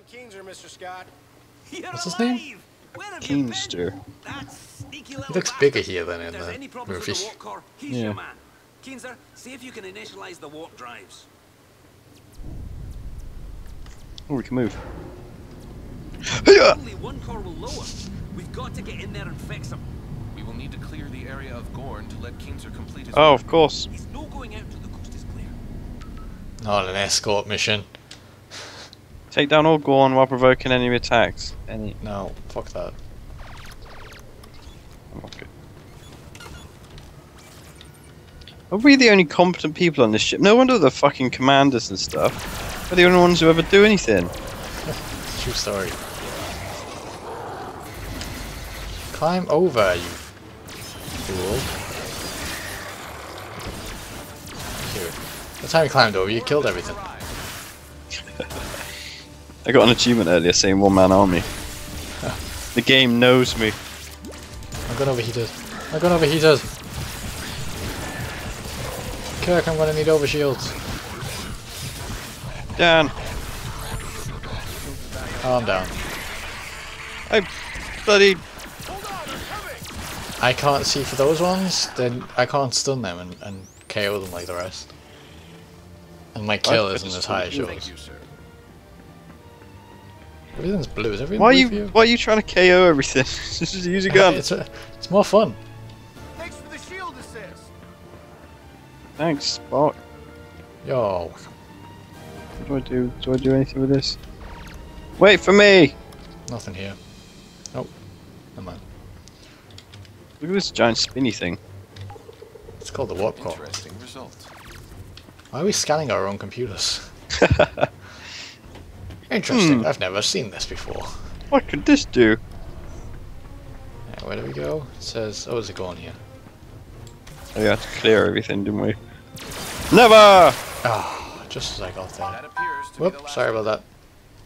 Found Keenser, Mr. Scott. You're What's his alive! name? Where have? Keenster. That He looks bigger here than in the movie. the warp he's Yeah. your man. Keenser, see if you can initialize the warp drives. Oh, we can move. Only one core will lower. We've got to get in there and fix him. We will need to clear the area of Gorn to let Keenser complete his Oh, of course. He's no going out till the coast is clear. Not an escort mission. Take down all Gorn while provoking enemy attacks. Any. No, fuck that. Okay. Are we the only competent people on this ship? No wonder the fucking commanders and stuff are the only ones who ever do anything. True story. Climb over, you fool. Here. The time you climbed over, you killed everything. I got an achievement earlier saying one man army. the game knows me. I'm going overheated. I'm going overheated. Kirk, I'm gonna need overshields. Dan, Oh, I'm down. I bloody. I can't see for those ones, then I can't stun them and, and KO them like the rest. And my kill I isn't just as high as yours. you. Everything's blue. Is everything Why are blue you for you? why are you trying to KO everything? Just use a gun. It's, a, it's more fun. Thanks for the shield assist. Thanks, Spock. Yo, What do I do? Do I do anything with this? Wait for me! nothing here. Oh, never mind. Look at this giant spinny thing. It's called the warp core. Interesting result. Why are we scanning our own computers? Interesting. Hmm. I've never seen this before. What could this do? Yeah, where do we go? It says, oh, is it going here? Oh, we had to clear everything, didn't we? Never! Ah, just as I got there. That appears to be the Whoop, sorry about that.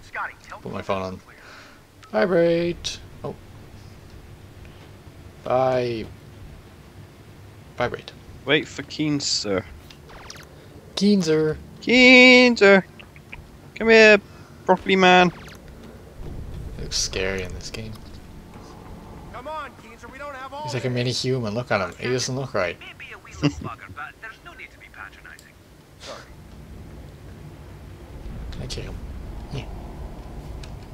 Scotty, tell Put my phone on. Vibrate. Oh. Bye. Vibrate. Wait for Keenser. Keenzer. Keenser! Come here, broccoli man. It looks scary in this game. Come on, Keenser, we don't have all He's like a mini human. Look at him. He doesn't look right. Maybe a wee little bugger, but there's no need to be patronizing. Sorry. Can I kick him? Yeah.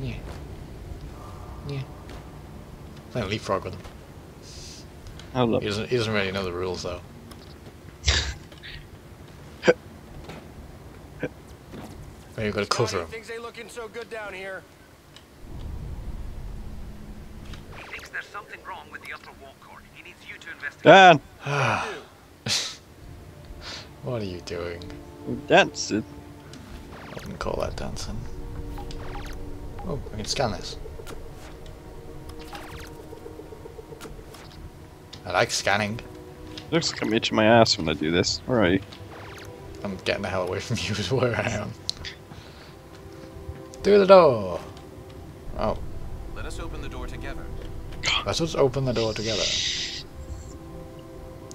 Yeah. Yeah. Playing leapfrog with him. I love He doesn't, he doesn't really know the rules though. But you've got to cover Scotty, him. things ain't looking so good down here. He thinks there's something wrong with the upper wall core. He needs you to investigate. Dan! Ah. what are you doing? That's it. I wouldn't call that dancing. Oh, I can scan this. I like scanning. Looks like I'm itching my ass when I do this. Where are you? I'm getting the hell away from you is where I am. Through the door! Oh, Let us open the door together. let's just open the door together.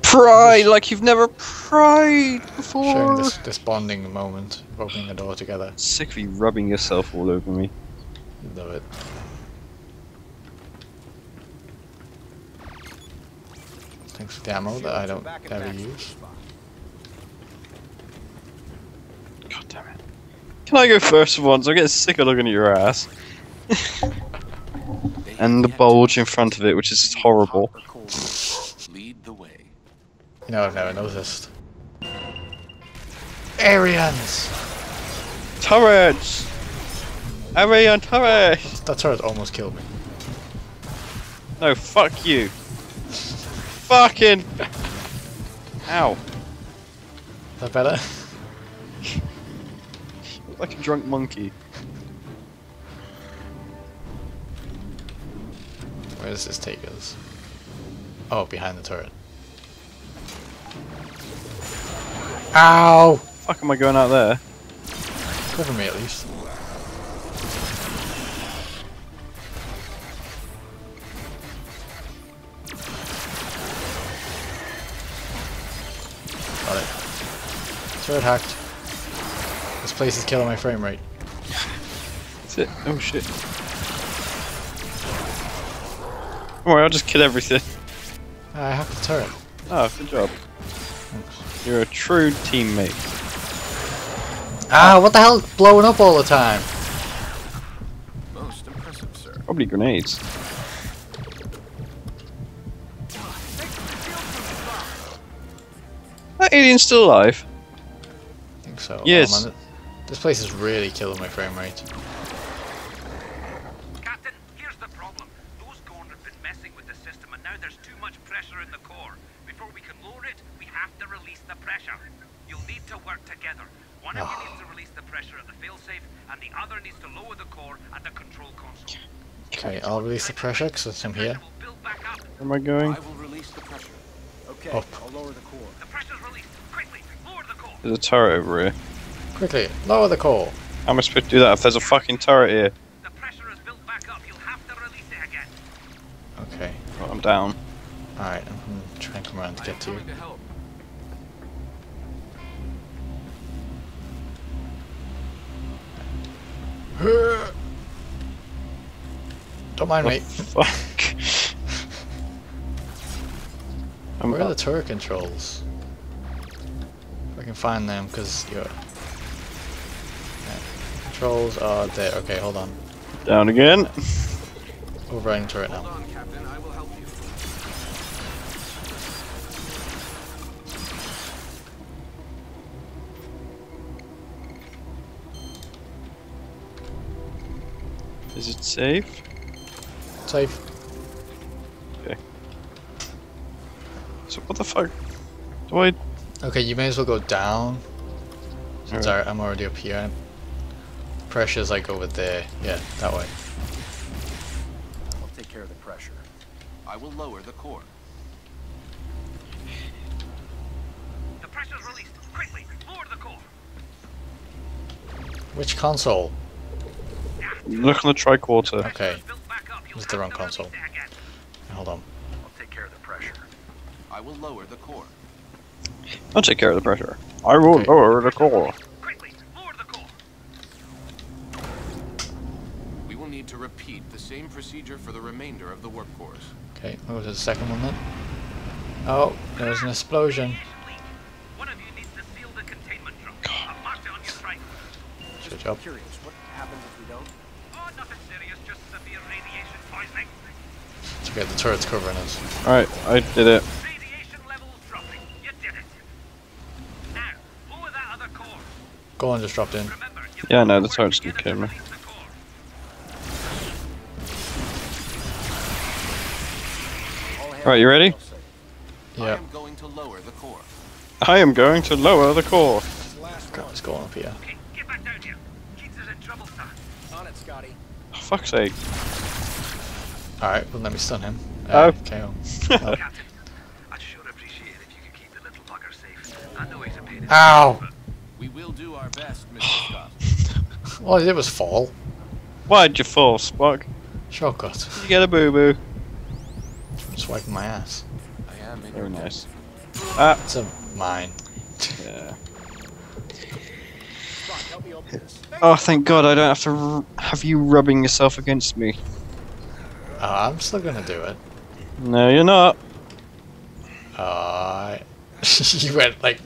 Pry like you've never pried Sharing before! this, this bonding moment of opening the door together. Sick of you rubbing yourself all over me. Love it. Thanks for the ammo that I don't ever Baxter's use. spot. God damn it. Can I go first once? I'm getting sick of looking at your ass. And the bulge in front of it, which is horrible. hot. Lead the way. You know, I've never noticed. Arians! Turrets! Arian turret! That turret almost killed me. No, fuck you. Fucking. Ow. Is that better? Look like a drunk monkey. Where does this take us? Oh, behind the turret. Ow! Fuck am I going out there? Cover me at least. Got it. Turret hacked. This place is killing my frame rate. Is it? Oh shit. Don't worry, I'll just kill everything. I have the turret. Oh, good job. You're a true teammate. Ah, what the hell? Blowing up all the time. Most impressive, sir. Probably grenades. That alien's still alive. I think so. Yes. Man, th- this place is really killing my frame rate. Captain, here's the problem. Those Gorn have been messing with the system, and now there's too much pressure in the core. Before we can lower it, we have to release the pressure. You'll need to work together. One of you needs to release the pressure at the failsafe, and the other needs to lower the core at the control console. Okay, I'll release the pressure because I'm here. Build back up. Where am I going? I will release the pressure. Okay, Up. I'll lower the core. The pressure's released. Quickly, lower the core. There's a turret over here. Quickly, lower the core. How am I supposed to do that if there's a fucking turret here? The pressure is built back up. You'll have to release it again. Okay. Oh, I'm down. Alright, I'm gonna try and come around to get to you. to. Don't mind me. Fuck. Where are the turret controls? If I can find them, because you're... Yeah. Controls are there. Okay, hold on. down again. Overriding turret Hold now. on, Captain. I will help you. Is it safe? Safe. Okay. So what the fuck? Do I? Okay, you may as well go down. Since Alright. I- I'm already up here. Pressure's like over there. Yeah, that way. I'll take care of the pressure. I will lower the core. The pressure's released. Quickly, lower the core. Which console? Look on the tricorder. Okay. Is built back up. You'll It's the wrong console. Hold on. I'll take care of the pressure. I will lower the core. I'll take care of the pressure. I will Okay. lower the core. Quickly, lower the core. We will need to repeat the same procedure for the remainder of the warp cores. Okay, what was the second one then? Oh, there's an explosion. Radiation leak. One of you needs to seal the containment drum. I've marked on your strike. Good job. Curious, what happens if we don't? Oh, nothing serious, just severe radiation poisoning. It's okay, the turret's covering us. Alright, I did it. Radiation levels dropping. You did it. Now, lower that other core. Go on, just dropped in. Remember, Yeah, no, to the work turret's together gonna kill to me. release the core. All hands Right, you ready? fail safe. I Yeah, am going to lower the core. I am going to lower the core. This is the last crap, one. it's going up here. Okay, get back down here. Keats is in trouble, sir. On it, Scotty. For fuck's sake. Alright, well let me stun him. Oh. Uh, KO. Oh. Captain, I'd sure appreciate it if you could keep the little bugger safe. I know he's a pain in the Ow! We will do our best, Mr. Scott. All I did was fall. Why'd you fall, Spock? Shortcut. You get a boo boo. Just wiping my ass. I am in Very your nice. debt. Ah, It's a mine. yeah. Scott, help me open this. Oh, thank God I don't have to r- have you rubbing yourself against me. Oh, I'm still gonna do it. No, you're not. Uh, you went like,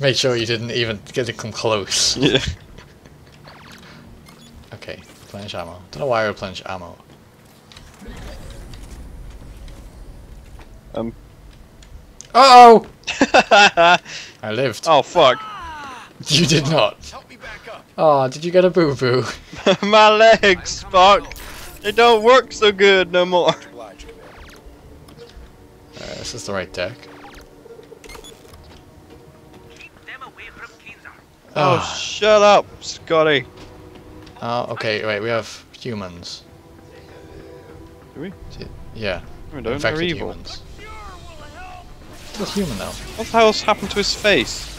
make sure you didn't even get to come close. Yeah. Okay, replenish ammo. Don't know why I replenish ammo. Um. Uh oh! I lived. oh, fuck. You did not. Help me back up. Oh, did you get a boo boo? My legs, fuck! They don't work so good no more. Oblige, Commander. Uh, this is the right deck. Keep them away from Keenser. Oh, Ah. shut up, Scotty. Oh, okay, wait, we have humans. Do we? Yeah, We don't. They're infected evil. humans. He's human though. What the hell's happened to his face?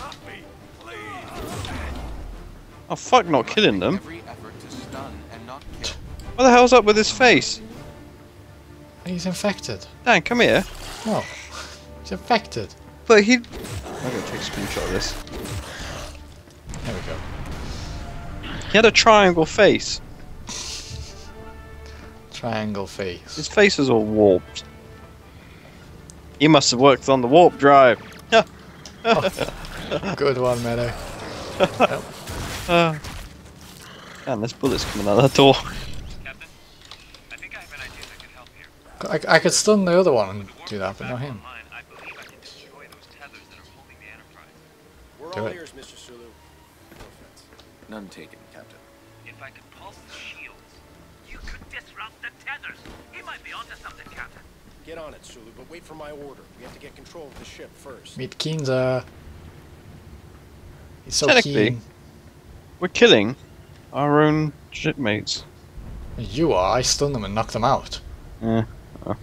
Oh, fuck not killing them. Every effort to stun and not kill. What the hell's up with his face? He's infected. Dan, come here. No. He's infected. But he... I'm gonna take a screenshot of this. There we go. He had a triangle face. Triangle face. His face is all warped. He must have worked on the warp drive. Good one, medic. Uh, and there's bullets coming out of that door. Captain, I think I have an idea that could help here. I, I could stun the other one and do that, but Back not him. I believe I can destroy those tethers that are holding the Enterprise. We're Do it. Mr. Sulu. None taken, Get on it, Sulu, but wait for my order. We have to get control of the ship first. Meet Keenser. He's so Technically- keen. We're killing our own shipmates. You are. I stunned them and knocked them out. Yeah.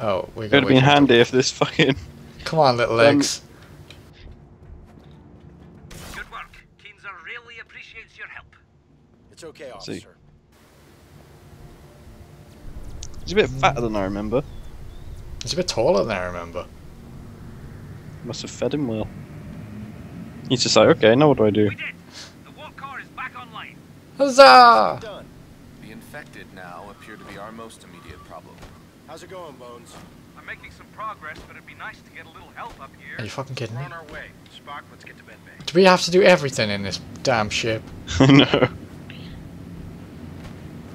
Oh, we It would got have been handy if this fucking. Come on, little Um, legs. Good work. Keenser really appreciates your help. It's okay, See. officer. He's a bit fatter than I remember. He's a bit taller than I remember. Must have fed him well. He's just like, okay, now what do I do? We did. The warp core is back online. Huzzah! Done. The infected now appear to be our most immediate problem. How's it going, Bones? I'm making some progress, but it'd be nice to get a little help up here. Are you fucking kidding me? We're on our way. Spock, let's get to bed bay. Do we have to do everything in this damn ship? no.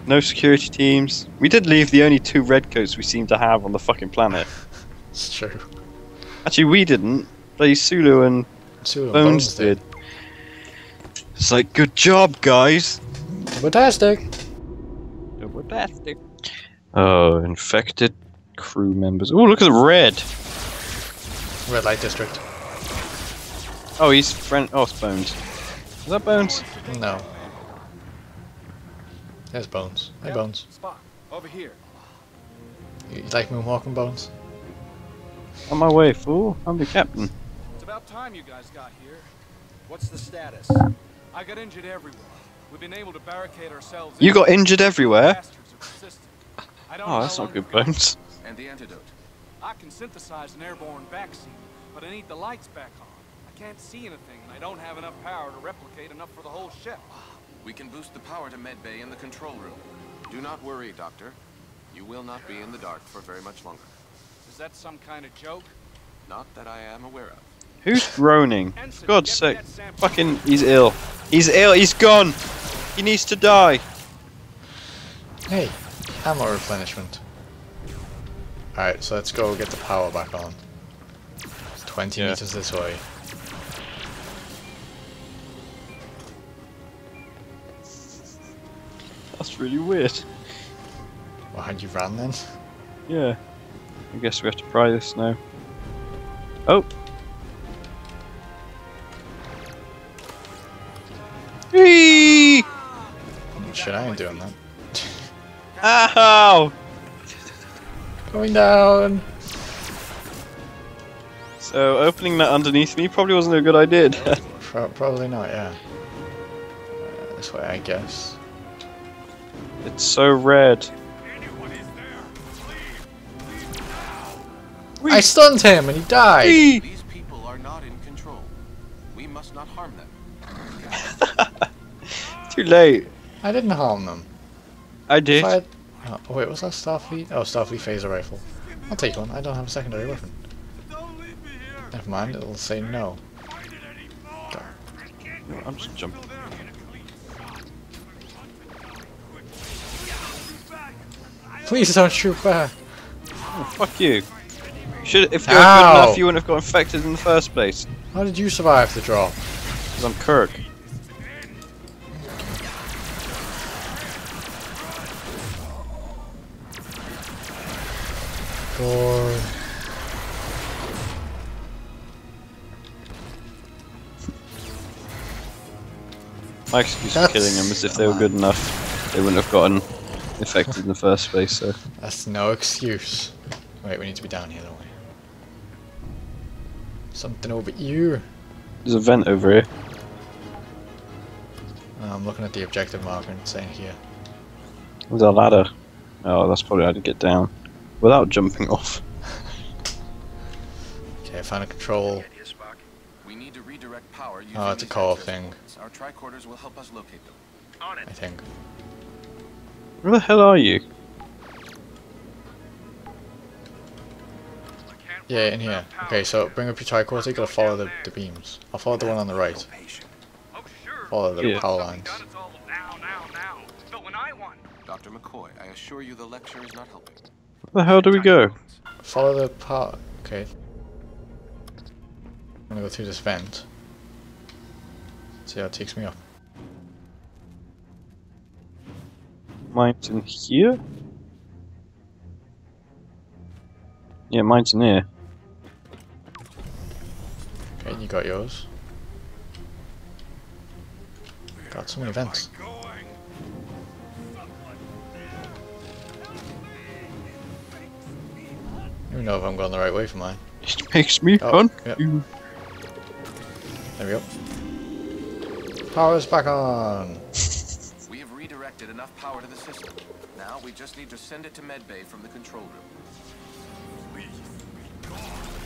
No security teams. We did leave the only two redcoats we seem to have on the fucking planet. It's true. Actually, we didn't. Bloody Sulu and Sulu and Bones did. It's like, good job, guys. Fantastic. Fantastic. Oh, infected crew members. Oh, look at the red. Red light district. Oh, he's friend. Oh, it's Bones. Is that Bones? No. There's Bones. Hey, Bones. Spock, over here. You you like moonwalking, Bones? On my way, fool. I'm the captain. It's about time you guys got here. What's the status? I got injured everywhere. We've been able to barricade ourselves. You got injured everywhere? Bastards are persistent. I don't Oh, that's not good. Bones. And the antidote. I can synthesize an airborne vaccine, but I need the lights back on. I can't see anything, and I don't have enough power to replicate enough for the whole ship. We can boost the power to medbay in the control room. Do not worry, Doctor. You will not be in the dark for very much longer. Is that some kind of joke? Not that I am aware of. Who's groaning? Ensign, God's sake. Fucking, he's ill. He's ill. He's gone. He needs to die. Hey, ammo replenishment. Alright, so let's go get the power back on. 20 Yeah. meters this way. That's really weird. Well, had you ran then? Yeah. I guess we have to pry this now. Oh. Whee! Shit, I ain't doing that. Ow! Going down! So opening that underneath me probably wasn't a good idea. Probably not, yeah. Uh, this way, I guess. It's so red. I stunned him and he died! These people are not in control. We must not harm them. Too late. I didn't harm them. I did. I had... Oh, wait, was that Starfleet? Oh, Starfleet phaser rifle. I'll take one. I don't have a secondary weapon. Never mind, it'll say no. I'm just jumping. Please don't shoot back! Fuck you. Should if you were good enough, you wouldn't have got infected in the first place. How did you survive the drop? Because I'm Kirk. Gore. My excuse for killing them is if they were good enough, they wouldn't have gotten infected in the first place. So That's no excuse. Wait, we need to be down here, don't we? Something over here. there's a vent over here. Oh, I'm looking at the objective marker and saying here. There's a ladder. Oh, that's probably how to get down without jumping off. Okay, I found a control. Idea, We need to redirect power using Oh, it's a these co-op thing. Our tricorders will help us locate them. On it. I think. Where the hell are you? Yeah, in here. Okay, so bring up your tricorder, you gotta follow the, the beams. I'll follow the one on the right. Oh. Follow the Yeah. power lines. Dr. McCoy, I assure you the lecture is not helping. Where the hell do we go? Follow the power. Okay. I'm gonna go through this vent. See how it takes me up. Mine's in here? Yeah, mine's in here. Okay, you got yours. Got so many vents. I don't know if I'm going the right way for mine. It makes me Oh, fun. yep. There we go. Power's back on! We have redirected enough power to the system. Now we just need to send it to medbay from the control room.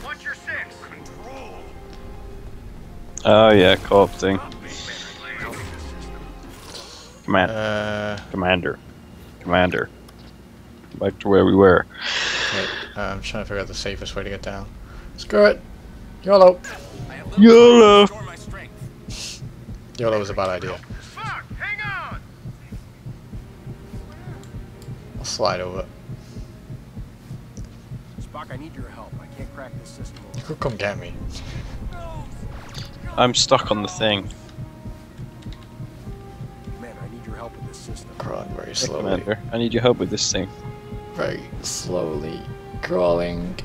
What's your six? Control. Oh yeah, co-op thing. Command, Uh, commander, commander. Back to where we were. okay, uh, I'm trying to figure out the safest way to get down. Screw it! YOLO! I have little YOLO. time to restore my strength. YOLO was a bad idea. Fuck, hang on. I'll slide over. Spock, I need your help. I can't crack this system You could come get me. I'm stuck on the thing. Man, I need your help with this system. Crawling very Hey, slowly. commander, I need your help with this thing. Very slowly. Crawling.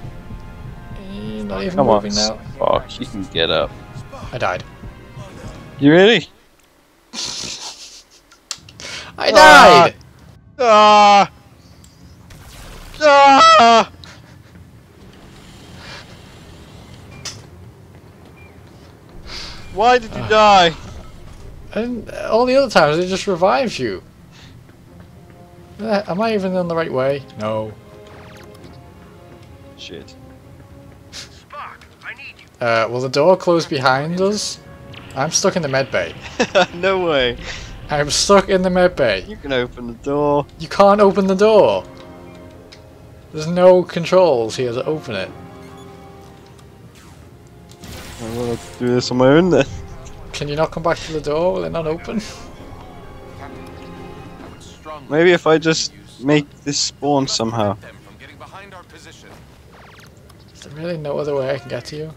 Eh, Not even Come on, moving now. Spock, you can get up. I died. You ready? I died! Ah! Ah! Why did you die? And all the other times it just revives you. Uh, Am I even on the right way? No. Shit. Spock, I need you. Uh, will the door close behind us? I'm stuck in the med bay. no way. I'm stuck in the med bay. You can open the door. You can't open the door. There's no controls here to open it. I'm gonna do this on my own then. Can you not come back to the door? Will it not open? Captain, I would strongly Maybe if I just make this spawn somehow. prevent them from getting behind our position. Is there really no other way I can get to you?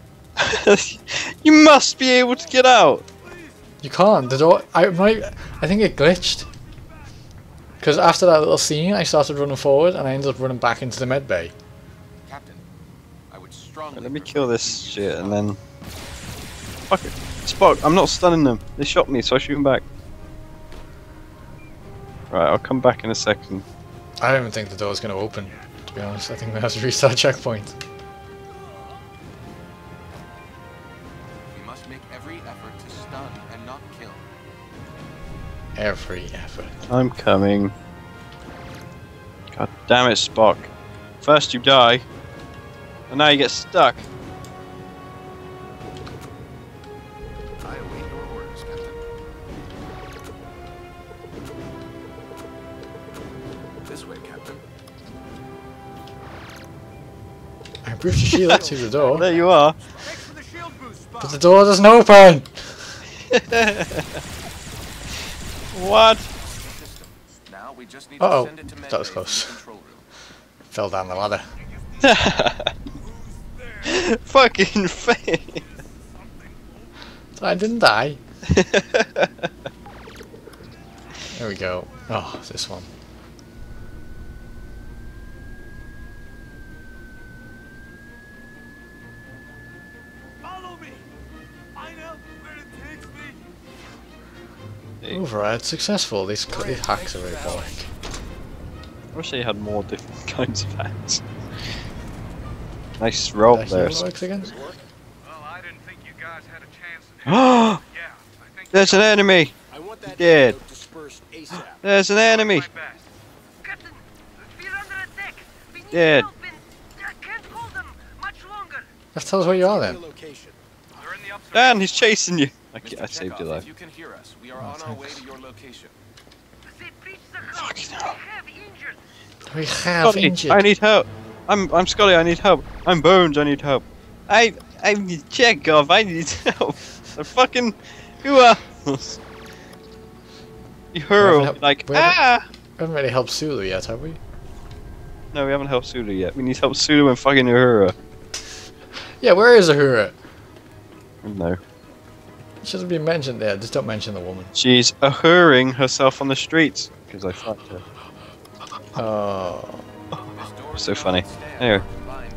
you must be able to get out. You can't. The door. I might. I think it glitched. Because after that little scene, I started running forward and I ended up running back into the med bay. Captain, I would strongly Let me kill this shit and then. Fuck it. Spock, I'm not stunning them. They shot me, so I shoot them back. Right, I'll come back in a second. I don't even think the door's going to open. To be honest, I think we have to restart checkpoint. We must make every effort to stun and not kill. Every effort. I'm coming. God damn it, Spock. First you die, and now you get stuck. I moved the shield to the door, There you are. Thanks for the shield boost, but the door doesn't open! What? System. Now we just need Uh-oh. to send it to medbay That was close. the control room. Fell down the ladder. Fucking face. I didn't die. There we go. Oh, this one. Override successful. These, these hacks are very boring. I wish they had more different kinds of hacks. Nice roll Did there. hear works again? Well, I didn't think you guys had a chance. Ah! yeah, There's an enemy! I want that Dead. antidote dispersed ASAP. There's an enemy! my best. Captain, we're under attack. We need Dead. help and I can't hold them much longer. Just tell us where you are Give then. me a location. They're in the observation. Dan, he's chasing you! I, Mr. I saved your life. If you can hear us, we are Oh, on our way to your location. They breached Fucking hell. We have Scotty, injured. I need help. I'm I'm Scotty. I need help. I'm Bones. I need help. I I'm Chekov. I need help. I fucking who else? You hurl help- like we haven't- ah. We haven't really helped Sulu yet, have we? No, we haven't helped Sulu yet. We need help Sulu and fucking Uhura. Yeah, where is Uhura? No, Should have been mentioned there. Just don't mention the woman. she's Uhuring herself on the streets because I fucked her. Oh, So funny. Anyway. our combined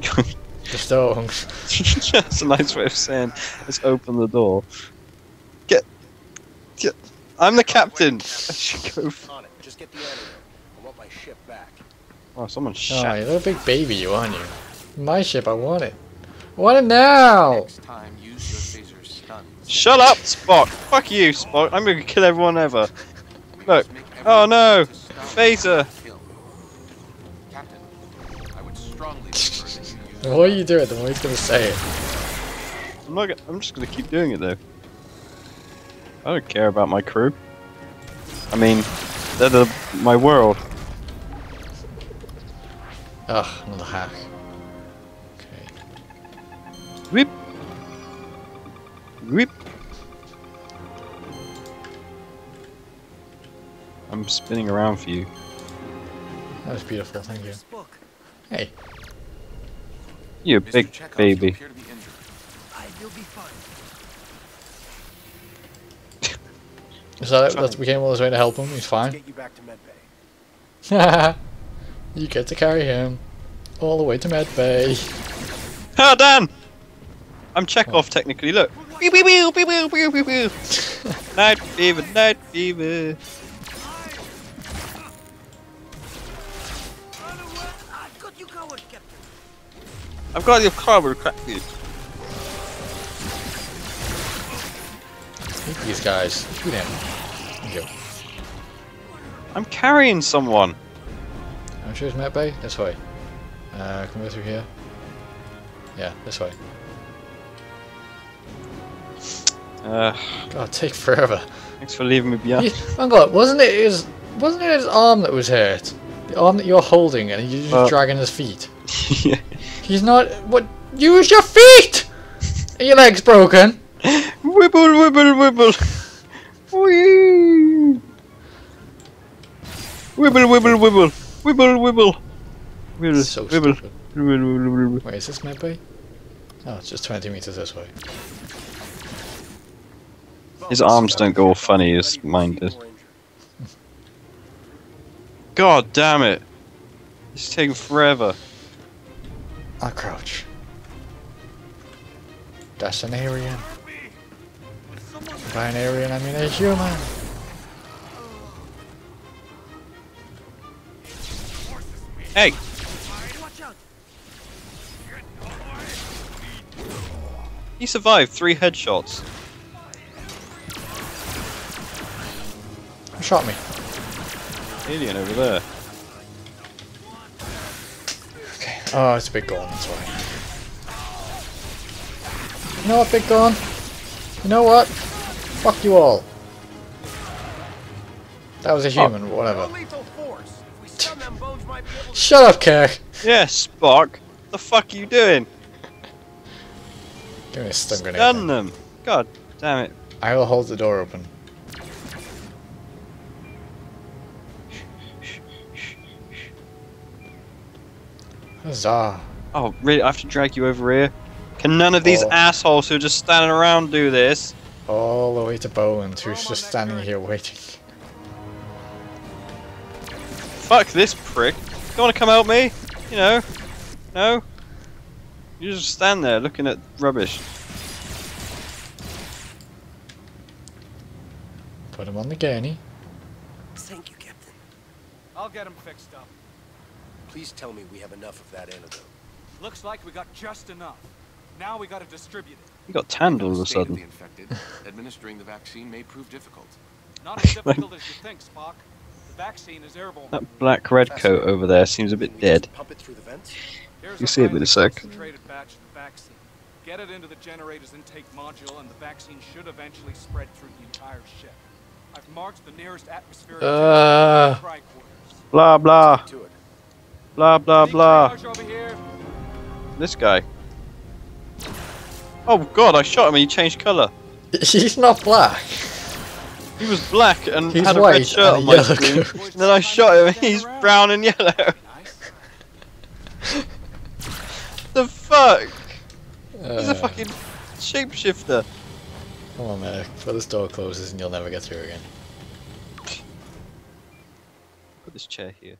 efforts. the stones. That's a nice way of saying let's open the door. Get, get. I'm the captain. I should go. f- Just get the antidote. I want my ship back. Oh, someone Oh, shot. you're a big baby, you aren't you? My ship, I want it. I want it now! Next time, use your phaser stun. Shut up, Spock. Fuck you, Spock. I'm gonna kill everyone ever. Look. Oh, no. Phaser. and kill. Captain, I would strongly you use The more you do it, the more he's gonna say it. I'm not. Gonna, I'm just gonna keep doing it though. I don't care about my crew. I mean, they're the my world. Ugh, another hack. Okay. Whip. Whip. I'm spinning around for you. That was beautiful, thank you. Hey, You Mr. big Chekov, baby. You appear to be injured. so that, that's, we came all this way to help him, he's fine. get you back to medbay. you get to carry him all the way to medbay. Oh, Dan! I'm Chekov oh. technically. Look. Pew, pew, pew, pew, pew, pew, pew, pew. night fever, night fever. I've got your carbon crack dude. These guys. Shoot him. You. I'm carrying someone. I'm sure it's medbay? This way. Uh, can we go through here? Yeah, this way. Uh, God, take forever. thanks for leaving me behind. Hang on, wasn't it his wasn't it his arm that was hurt? The arm that you're holding and you're just Uh. dragging his feet. yeah. He's not what use your feet! Are your legs broken? Wibble, wibble, wibble. Whee! Wibble, wibble, wibble. Wibble, wibble. Wibble, So wibble. stupid. Wibble, wibble, wibble. Wait, is this medbay? Oh, it's just 20 meters this way. His arms don't go all funny as mine feet does. God damn it. It's taking forever. I crouch. That's an Aryan. By an Aryan, I mean a human. Hey, he survived three headshots. Who shot me? Alien over there. Oh, it's a big gun, that's why. You know what, big gun? You know what? Fuck you all. That was a human, but whatever. No lethal force. If we stun them, Bones might be able to. Shut up, Kirk! Yeah, Spock. The fuck are you doing? Give me a stun grenade. Stun them. God damn it. I will hold the door open. Huzzah. Oh, really? I have to drag you over here? Can none of these Oh. assholes who are just standing around do this? All the way to Bones, who's just standing here waiting. Fuck this prick. You wanna come help me? You know? No? You just stand there looking at rubbish. Put him on the gurney. Thank you, Captain. I'll get him fixed up. Please tell me we have enough of that antidote. Looks like we got just enough. Now we gotta distribute it. You got tanned all of a State of the sudden. infected, administering the vaccine may prove difficult. Not as difficult as you think, Spock. The vaccine is airborne. That black red coat over there seems a bit dead. Pump it through the vents. You see it in a sec. Concentrated batch of vaccine. Get it into the generator's intake module, and the vaccine should eventually spread through the entire ship. I've marked the nearest atmospheric Uh. Blah blah To it. Blah blah blah. Over here. This guy. Oh god, I shot him and he changed colour. He's not black. He was black and He's had a red shirt on my yellow screen. then I shot him and he's brown and yellow. The fuck? He's Uh, a fucking shapeshifter. Come on, man. Before this door closes and you'll never get through again. Put this chair here.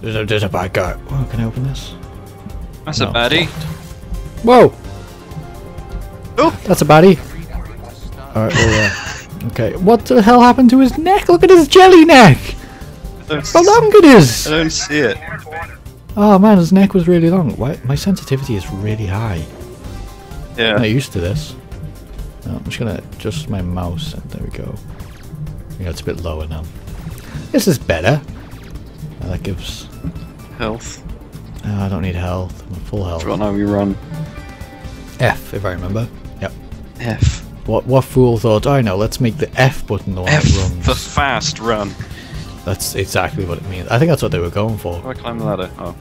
There's a, there's a bad guy. Oh, can I open this? That's No, a baddie. Whoa! Oh! That's a baddie. Alright, well, uh, okay. What the hell happened to his neck? Look at his jelly neck! How long it is! I don't see it. Oh man, his neck was really long. Why? My sensitivity is really high. I'm Yeah. not used to this. No, I'm just gonna adjust my mouse and there we go. Yeah, it's a bit lower now. This is better. Uh, that gives. Health. Oh, I don't need health. I'm at full health. Forgot how we run. F, if I remember. Yep. F. What what fool thought? I know. Let's make the F button the one F that runs. for fast run. That's exactly what it means. I think that's what they were going for. How do I climb the ladder? Oh.